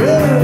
Yeah.